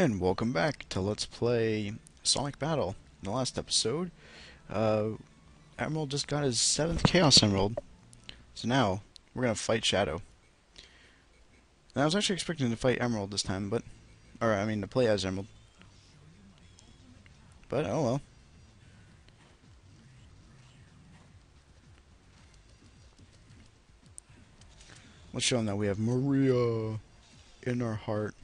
And welcome back to Let's Play Sonic Battle. In the last episode, uh, Emerl just got his 7th Chaos Emerald. So now, we're gonna fight Shadow. And I was actually expecting to fight Emerl this time, but... Or, I mean, to play as Emerl. But, oh well. Let's show him that we have Maria in our heart.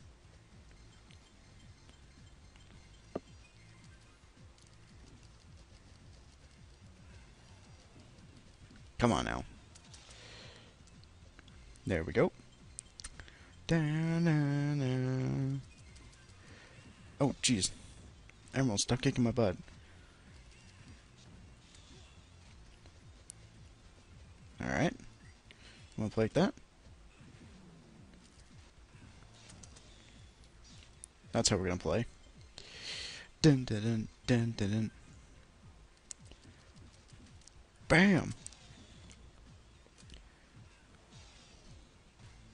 Oh, jeez. Emerl, stop kicking my butt. Alright. Wanna play like that? That's how we're gonna play. Dun dun dun dun dun dun. Bam!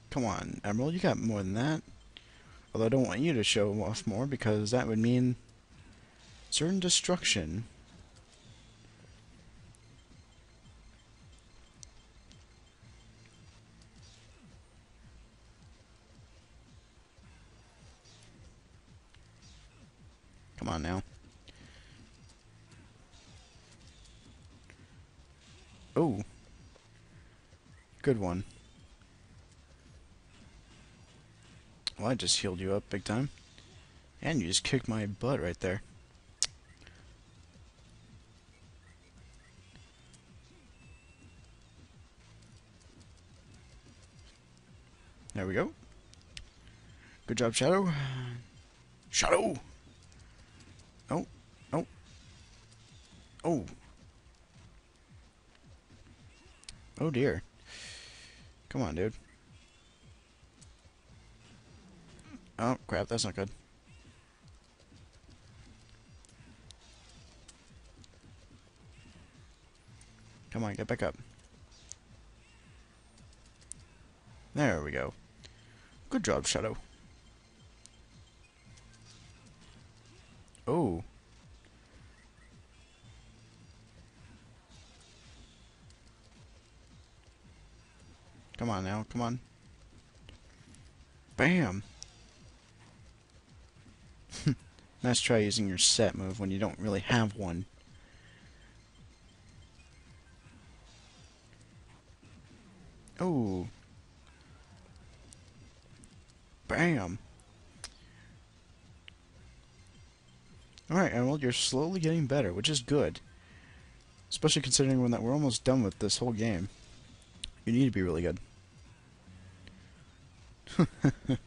Come on, Emerl, you got more than that. Although I don't want you to show off more because that would mean certain destruction. Come on now. Oh. Good one. Well, I just healed you up big time. And you just kicked my butt right there. There we go. Good job, Shadow. Shadow! Oh, oh, oh. Oh dear. Come on, dude. Oh, crap, that's not good. Come on, get back up. There we go. Good job, Shadow. Oh. Come on now, come on. Bam! Nice try using your set move when you don't really have one. Oh. Bam. Alright, Emerl, you're slowly getting better, which is good. Especially considering when that we're almost done with this whole game. You need to be really good.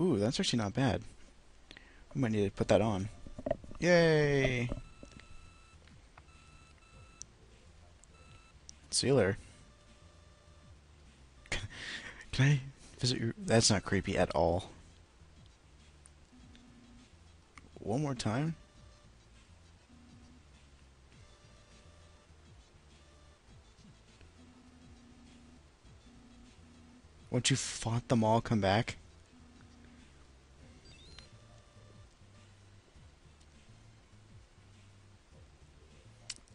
Ooh, that's actually not bad. We might need to put that on. Yay! Sealer. Can I visit your... That's not creepy at all. One more time? Once you fought them all, come back?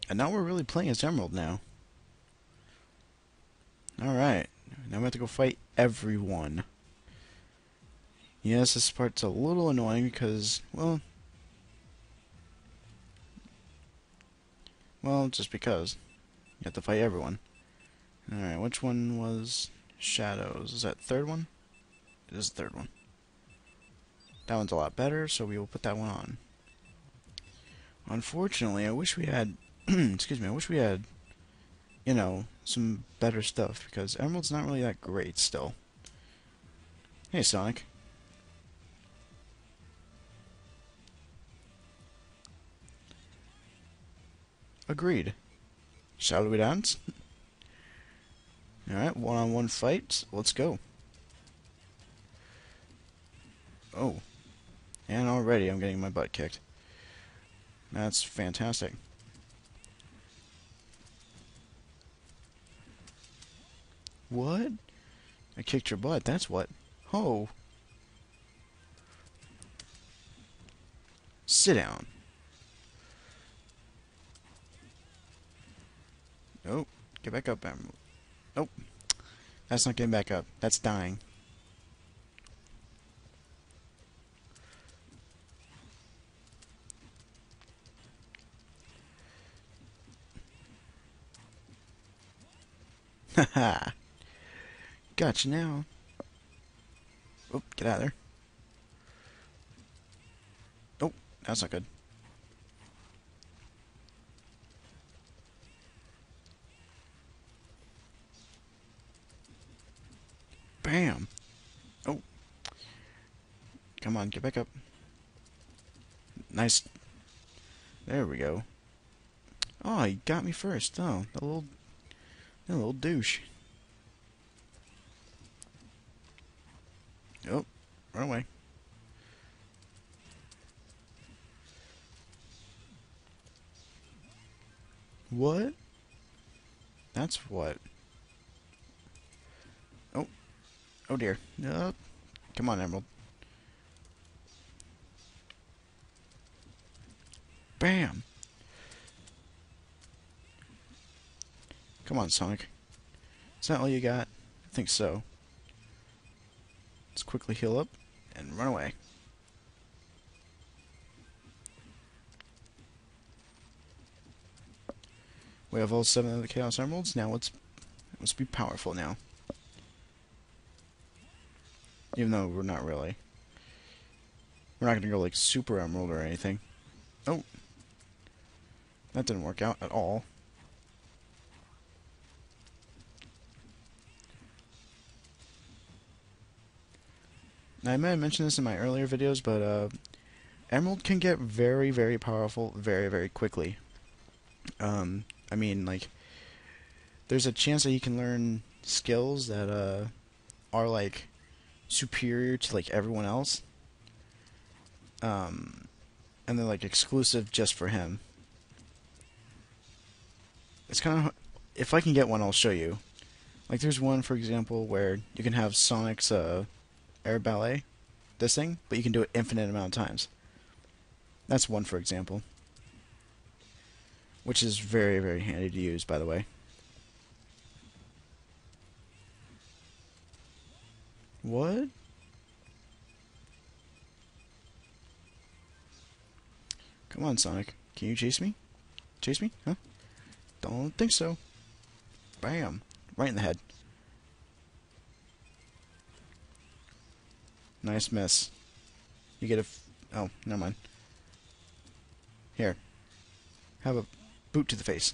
And now we're really playing as Emerl now. Alright. Now we have to go fight everyone. Yes, this part's a little annoying because, well... Well, just because. You have to fight everyone. Alright, which one was Shadows? Is that third one? It is the third one. That one's a lot better, so we will put that one on. Unfortunately, I wish we had excuse me, I wish we had, you know, some better stuff, because Emerl's not really that great still. Hey, Sonic. Agreed. Shall we dance? Alright, one-on-one fight. Let's go. Oh. And already I'm getting my butt kicked. That's fantastic. What? I kicked your butt, that's what. Oh. Sit down. Nope. Get back up, Emerl. Nope. That's not getting back up. That's dying. Haha. Gotcha now. Oh, get out of there. Oh, that's not good. Bam. Oh. Come on, get back up. Nice. There we go. Oh, he got me first. Oh, the little, the little douche. Oh, run away. What? That's what. Oh. Oh dear. No. Come on, Emerl. Bam. Come on, Sonic. Is that all you got? I think so. Let's quickly heal up and run away. We have all seven of the Chaos Emeralds. Now let's let's be powerful now. Even though we're not really. We're not gonna go like Super Emerl or anything. Oh. That didn't work out at all. Now, I may have mentioned this in my earlier videos, but uh, Emerl can get very, very powerful very, very quickly. Um, I mean, like, there's a chance that you can learn skills that uh, are like superior to like everyone else, um, and they're like exclusive just for him. It's kind of if I can get one, I'll show you. Like, there's one, for example, where you can have Sonic's uh, air ballet, this thing, but you can do it infinite amount of times. That's one, for example. Which is very, very handy to use, by the way. What? Come on, Sonic. Can you chase me? Chase me? Huh? Don't think so. Bam. Right in the head. Nice miss. You get a... oh, never mind. Here. Have a boot to the face.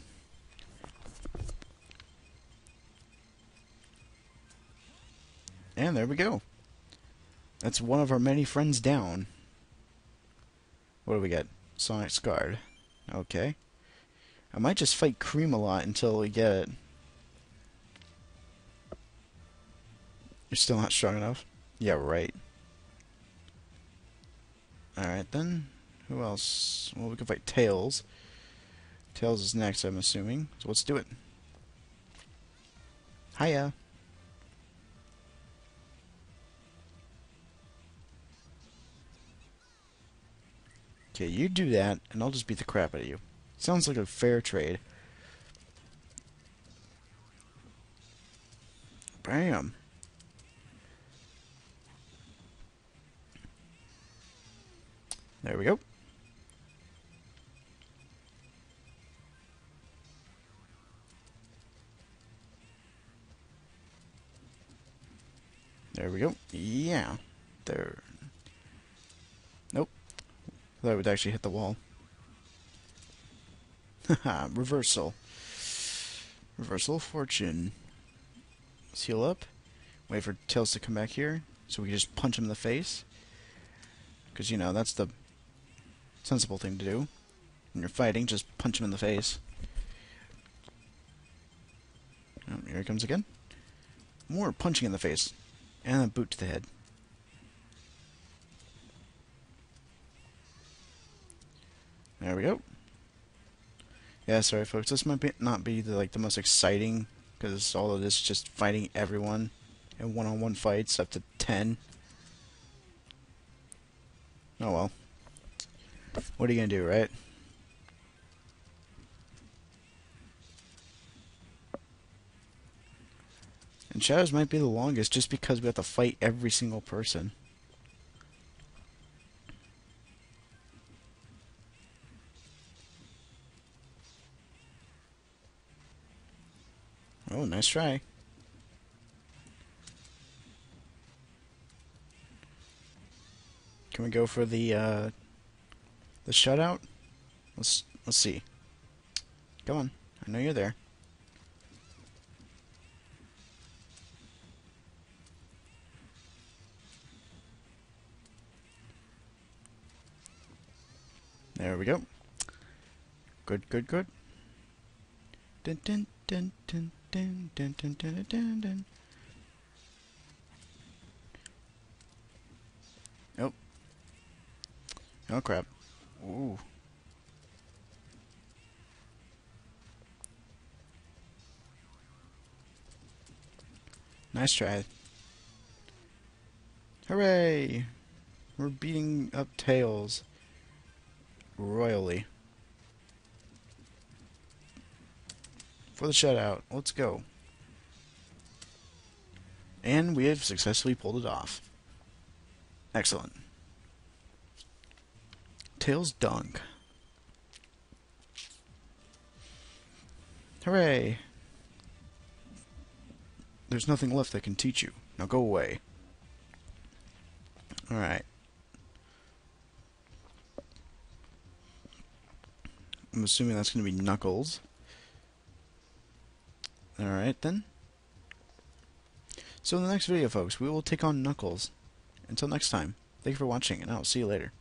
And there we go. That's one of our many friends down. What do we get? Sonic's Guard. Okay. I might just fight Cream a lot until we get it. You're still not strong enough? Yeah, right. Alright then. Who else? Well, we can fight Tails. Tails is next, I'm assuming. So let's do it. Hiya. Okay, you do that, and I'll just beat the crap out of you. Sounds like a fair trade. Bam. There we go. There we go. Yeah. There. Nope. That would actually hit the wall. Haha, reversal. Reversal of fortune. Let's heal up. Wait for Tails to come back here, so we can just punch him in the face. Because, you know, that's the sensible thing to do. When you're fighting, just punch him in the face. Oh, here he comes again. More punching in the face. And a boot to the head. There we go. Yeah, sorry folks, this might be, not be the, like the most exciting because all of this is just fighting everyone in one-on-one fights up to 10. Oh well. What are you gonna do, right? And Shadows might be the longest just because we have to fight every single person. Oh, nice try. Can we go for the uh, the shutout? Let's let's see. Come on, I know you're there. There we go. Good, good, good. Dun dun dun dun dun dun dun dun dun dun. Oh. Oh crap. Ooh. Nice try. Hooray! We're beating up Tails royally. For the shutout. Let's go. And we have successfully pulled it off. Excellent. Tails dunk. Hooray! There's nothing left I can teach you. Now go away. Alright. I'm assuming that's going to be Knuckles. Alright then. So in the next video, folks, we will take on Knuckles. Until next time, thank you for watching, and I'll see you later.